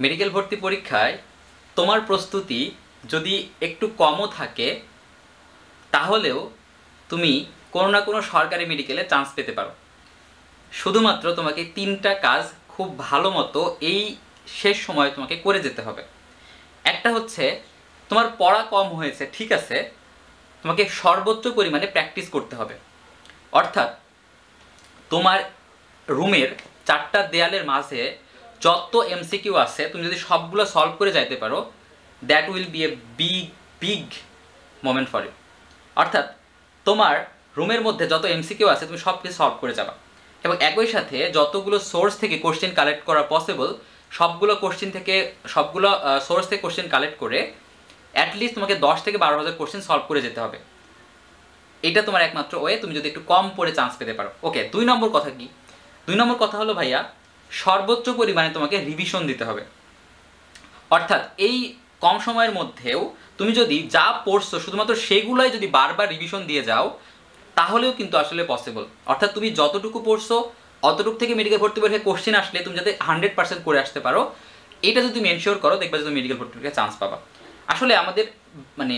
Medical ভর্তি পরীক্ষায় তোমার প্রস্তুতি যদি একটু কমও থাকে, তাহলেও তুমি কোনো না কোনো সরকারি মেডিকেলে চান্স পেতে পারো। শুধুমাত্র তোমাকে তিনটা কাজ খুব ভালো মতো এই শেষ সময়ে তোমাকে করে যেতে হবে। একটা হচ্ছে, তোমার পড়া কম হয়েছে, ঠিক আছে, তোমাকে সর্বোচ্চ পরিমাণে প্র্যাকটিস করতে হবে। অর্থাৎ তোমার রুমের চারটা দেয়ালের মাঝে যত এমসিকিউ আছে, তুমি যদি সবগুলো সলভ করে যাইতে পারো that will be a big big moment for you অর্থাৎ, তোমার রুমের মধ্যে যত এমসিকিউ আছে, তুমি সব কিছু সলভ করে যাবা। এবং একই সাথে যতগুলো সোর্স থেকে কোশ্চেন কালেক্ট করা পসিবল সবগুলো কোশ্চেন থেকে, সবগুলো সোর্স থেকে কোশ্চেন কালেক্ট করে অ্যাটলিস্ট তোমাকে দশ থেকে বারো হাজার কোশ্চেন সলভ করে যেতে হবে। এটা তোমার একমাত্র ওয়ে তুমি যদি একটু কম পড়ে চান্স পেতে পারো। ওকে দুই নম্বর কথা কি? দুই নম্বর কথা হলো, ভাইয়া সর্বোচ্চ পরিমাণে তোমাকে রিভিশন দিতে হবে। অর্থাৎ এই কম সময়ের মধ্যেও তুমি যদি যা পড়ছো, শুধুমাত্র সেগুলোই যদি বারবার রিভিশন দিয়ে যাও, তাহলেও কিন্তু আসলে পসিবল অর্থাৎ তুমি যতটুকু পড়ছো, অতটুকু থেকে মেডিকেল ভর্তি পরীক্ষায় কোশ্চেন আসলে তুমি যাতে হান্ড্রেড পার্সেন্ট করে আসতে পারো, এটা যদি তুমি এনশিওর করো, দেখবে যে তুমি মেডিকেল ভর্তি পরীক্ষায় চান্স পাবা। আসলে আমাদের মানে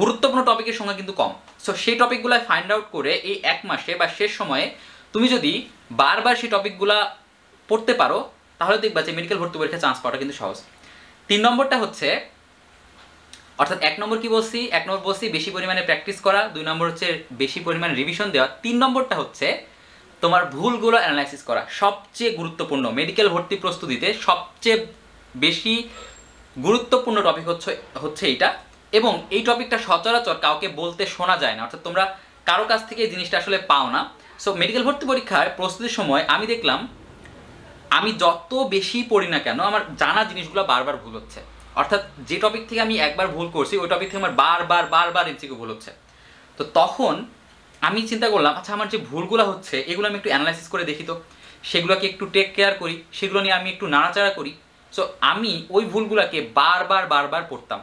গুরুত্বপূর্ণ টপিকের সংখ্যা কিন্তু কম। সো সেই টপিকগুলো ফাইন্ড আউট করে এই এক মাসে বা শেষ সময়ে তুমি যদি বারবার সেই টপিকগুলা পড়তে পারো, তাহলে দেখবা যে মেডিকেল ভর্তি পরীক্ষায় চান্স পাওয়াটা কিন্তু সহজ। তিন নম্বরটা হচ্ছে, অর্থাৎ এক নম্বর কি বলছি? এক নম্বর বলছি বেশি পরিমাণে প্র্যাকটিস করা, দুই নম্বর হচ্ছে বেশি পরিমাণে রিভিশন দেওয়া। তিন নম্বরটা হচ্ছে তোমার ভুলগুলো অ্যানালাইসিস করা, সবচেয়ে গুরুত্বপূর্ণ মেডিকেল ভর্তি প্রস্তুতিতে সবচেয়ে বেশি গুরুত্বপূর্ণ টপিক হচ্ছে হচ্ছে এইটা। এবং এই টপিকটা সচরাচর কাউকে বলতে শোনা যায় না, অর্থাৎ তোমরা কারও কাছ থেকে এই জিনিসটা আসলে পাও না। সো মেডিকেল ভর্তি পরীক্ষার প্রস্তুতির সময় আমি দেখলাম আমি যত বেশি পড়ি না কেন, আমার জানা জিনিসগুলো বারবার ভুল হচ্ছে। অর্থাৎ যে টপিক থেকে আমি একবার ভুল করছি, ওই টপিক থেকে আমার বারবার বারবার এমসিকিউ ভুল হচ্ছে। তো তখন আমি চিন্তা করলাম আচ্ছা আমার যে ভুলগুলো হচ্ছে, এগুলো আমি একটু অ্যানালাইসিস করে দেখি তো। সেগুলোকে একটু টেক কেয়ার করি, সেগুলো নিয়ে আমি একটু নাড়াচাড়া করি। সো আমি ওই ভুলগুলোকে বারবার বারবার পড়তাম।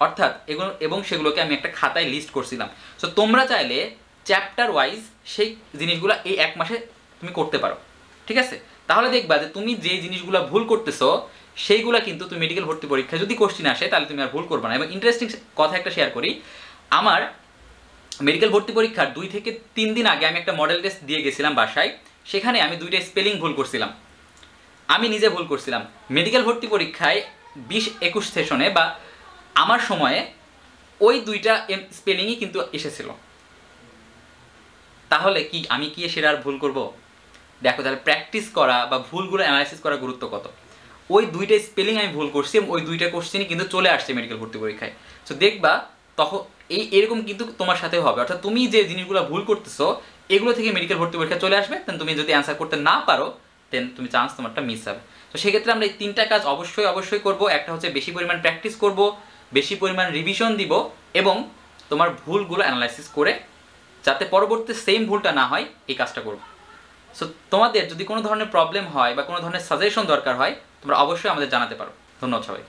অর্থাৎ এগুলো, এবং সেগুলোকে আমি একটা খাতায় লিস্ট করছিলাম। সো তোমরা চাইলে চ্যাপ্টার ওয়াইজ সেই জিনিসগুলো এই এক মাসে তুমি করতে পারো। ঠিক আছে? তাহলে দেখবা যে তুমি যে জিনিসগুলো ভুল করতেছো, সেইগুলা কিন্তু তুমি মেডিকেল ভর্তি পরীক্ষায় যদি কোশ্চিন আসে, তাহলে তুমি আর ভুল করবে না। এবং ইন্টারেস্টিং কথা একটা শেয়ার করি। আমার মেডিকেল ভর্তি পরীক্ষার দুই থেকে তিন দিন আগে আমি একটা মডেল টেস্ট দিয়ে গেছিলাম বাসায়। সেখানে আমি দুইটা স্পেলিং ভুল করছিলাম। আমি নিজে ভুল করছিলাম। মেডিকেল ভর্তি পরীক্ষায় বিশ একুশ সেশনে বা আমার সময়ে ওই দুইটা স্পেলিংই কিন্তু এসেছিল। তাহলে কি আমি কি সেটা আর ভুল করব? দেখো তাহলে প্র্যাকটিস করা বা ভুলগুলো অ্যানালাইসিস করা গুরুত্ব কত? ওই দুইটা স্পেলিং আমি ভুল করছি এবং ওই দুইটা কোশ্চেনই কিন্তু চলে আসছে মেডিকেল ভর্তি পরীক্ষায়। সো দেখবা তখন এই, এরকম কিন্তু তোমার সাথে হবে। অর্থাৎ তুমি যে জিনিসগুলো ভুল করতেছো, এগুলো থেকে মেডিকেল ভর্তি পরীক্ষা চলে আসবে। দেন তুমি যদি অ্যান্সার করতে না পারো দেন তুমি চান্স তোমারটা মিস হবে। তো সেক্ষেত্রে আমরা এই তিনটা কাজ অবশ্যই অবশ্যই করব। একটা হচ্ছে বেশি পরিমাণ প্র্যাকটিস করব, বেশি পরিমাণ রিভিশন দিব এবং তোমার ভুলগুলো অ্যানালাইসিস করে যাতে পরবর্তী সেম ভুলটা না হয়, এই কাজটা করব। সো তোমাদের যদি কোনো ধরনের প্রবলেম হয় বা কোনো ধরনের সাজেশন দরকার হয়, তোমরা অবশ্যই আমাদের জানাতে পারো। ধন্যবাদ সবাই